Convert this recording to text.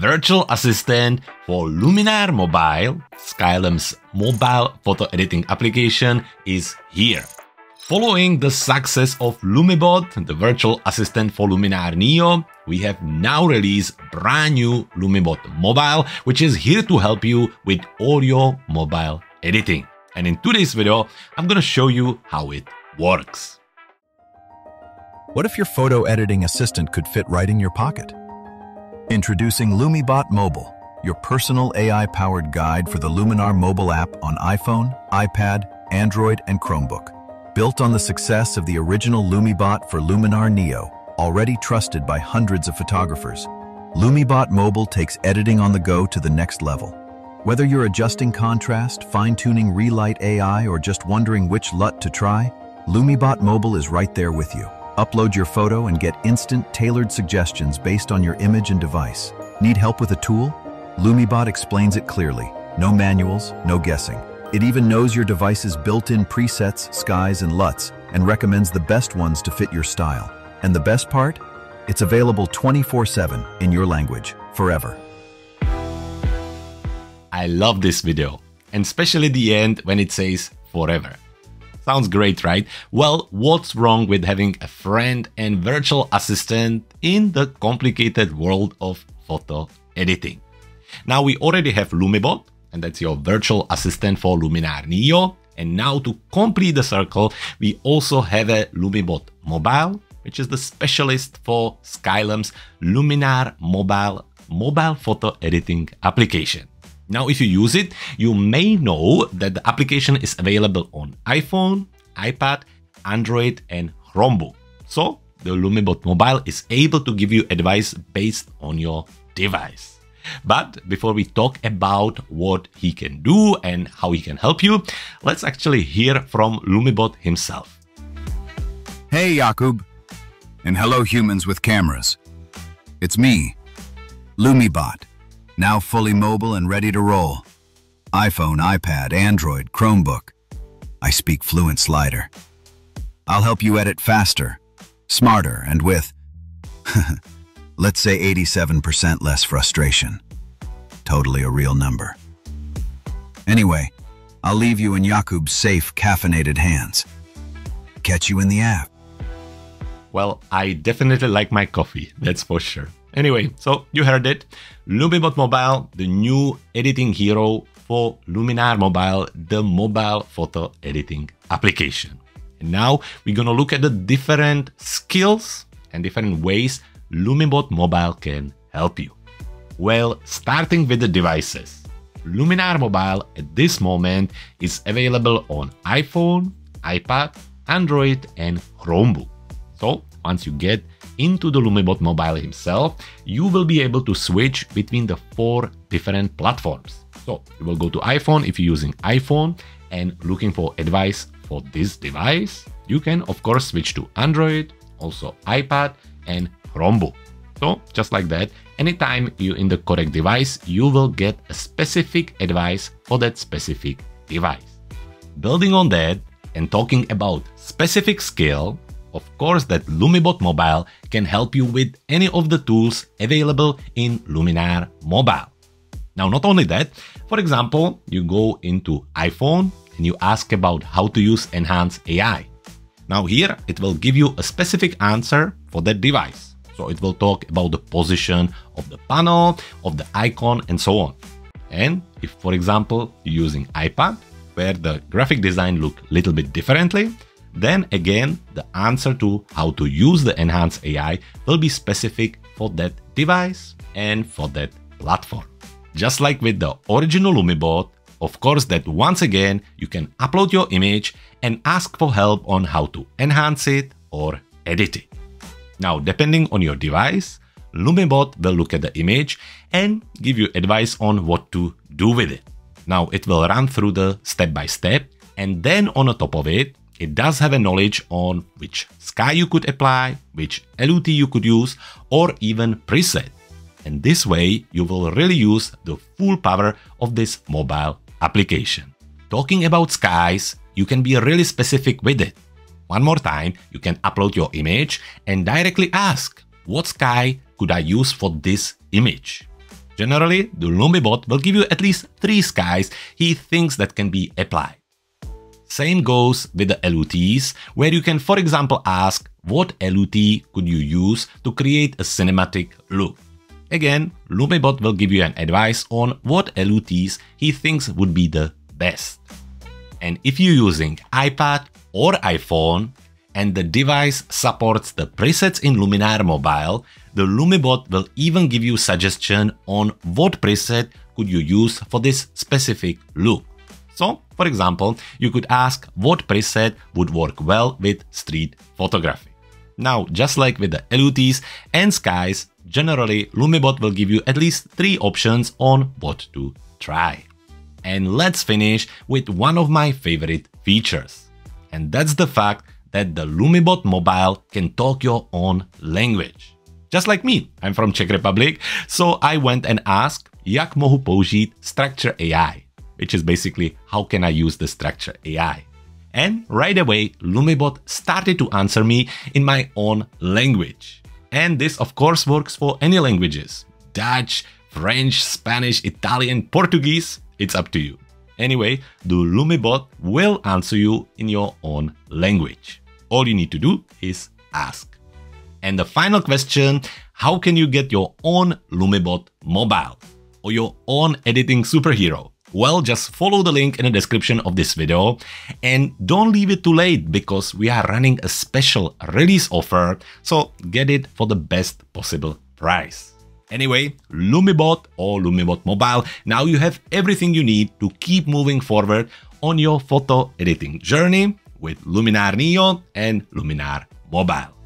virtual assistant for Luminar Mobile, Skylum's mobile photo editing application, is here. Following the success of Lumibot, the virtual assistant for Luminar Neo, we have now released brand new Lumibot Mobile, which is here to help you with all your mobile editing. And in today's video, I'm gonna show you how it works. What if your photo editing assistant could fit right in your pocket? Introducing Lumibot Mobile, your personal AI-powered guide for the Luminar mobile app on iPhone, iPad, Android, and Chromebook. Built on the success of the original Lumibot for Luminar Neo, already trusted by hundreds of photographers, Lumibot Mobile takes editing on the go to the next level. Whether you're adjusting contrast, fine-tuning Relight AI, or just wondering which LUT to try, Lumibot Mobile is right there with you. Upload your photo and get instant, tailored suggestions based on your image and device. Need help with a tool? Lumibot explains it clearly. No manuals, no guessing. It even knows your device's built-in presets, skies, and LUTs, and recommends the best ones to fit your style. And the best part? It's available 24-7 in your language, forever. I love this video, and especially the end when it says forever. Sounds great, right? Well, what's wrong with having a friend and virtual assistant in the complicated world of photo editing? Now we already have Lumibot, and that's your virtual assistant for Luminar Neo. And now to complete the circle, we also have a Lumibot Mobile, which is the specialist for Skylum's Luminar Mobile mobile photo editing application. Now, if you use it, you may know that the application is available on iPhone, iPad, Android, and Chromebook. So, the Lumibot Mobile is able to give you advice based on your device. But before we talk about what he can do and how he can help you, let's actually hear from Lumibot himself. Hey, Jakub. And hello, humans with cameras. It's me, Lumibot, now fully mobile and ready to roll. iPhone, iPad, Android, Chromebook. I speak fluent slider. I'll help you edit faster, smarter, and with Let's say 87% less frustration. Totally a real number. Anyway, I'll leave you in Jakub's safe, caffeinated hands. Catch you in the app. Well, I definitely like my coffee, that's for sure. Anyway, so you heard it. Lumibot Mobile, the new editing hero for Luminar Mobile, the mobile photo editing application. And now we're gonna look at the different skills and different ways Lumibot Mobile can help you. Well, starting with the devices. Luminar Mobile at this moment is available on iPhone, iPad, Android and Chromebook. So once you get into the Lumibot Mobile himself, you will be able to switch between the four different platforms. So you will go to iPhone if you're using iPhone and looking for advice for this device. You can of course switch to Android, also iPad and Chromebook. So just like that, anytime you're in the correct device, you will get a specific advice for that specific device. Building on that and talking about specific skill, of course that Lumibot Mobile can help you with any of the tools available in Luminar Mobile. Now not only that, for example, you go into iPhone and you ask about how to use Enhance AI. Now here it will give you a specific answer for that device. So it will talk about the position of the panel, of the icon and so on. And if for example you're using iPad, where the graphic design look a little bit differently, then again the answer to how to use the Enhance AI will be specific for that device and for that platform. Just like with the original Lumibot, of course that once again you can upload your image and ask for help on how to enhance it or edit it. Now, depending on your device, Lumibot will look at the image and give you advice on what to do with it. Now, it will run through the step by step, and then on the top of it, it does have a knowledge on which sky you could apply, which LUT you could use, or even preset. And this way, you will really use the full power of this mobile application. Talking about skies, you can be really specific with it. One more time, you can upload your image and directly ask, what sky could I use for this image? Generally, the Lumibot will give you at least three skies he thinks that can be applied. Same goes with the LUTs, where you can for example ask what LUT could you use to create a cinematic look. Again, Lumibot will give you an advice on what LUTs he thinks would be the best. And if you're using iPad or iPhone and the device supports the presets in Luminar Mobile, the Lumibot will even give you suggestion on what preset could you use for this specific look. So, for example, you could ask what preset would work well with street photography. Now, just like with the LUTs and skies, generally Lumibot will give you at least three options on what to try. And let's finish with one of my favorite features. And that's the fact that the Lumibot mobile can talk your own language. Just like me, I'm from Czech Republic, so I went and asked, jak mohu použít Structure AI, which is basically how can I use the Structure AI. And right away, Lumibot started to answer me in my own language. And this of course works for any languages. Dutch, French, Spanish, Italian, Portuguese, it's up to you. Anyway, the Lumibot will answer you in your own language. All you need to do is ask. And the final question, how can you get your own Lumibot mobile or your own editing superhero? Well, just follow the link in the description of this video and don't leave it too late because we are running a special release offer, so get it for the best possible price. Anyway, Lumibot or Lumibot Mobile, now you have everything you need to keep moving forward on your photo editing journey with Luminar Neo and Luminar Mobile.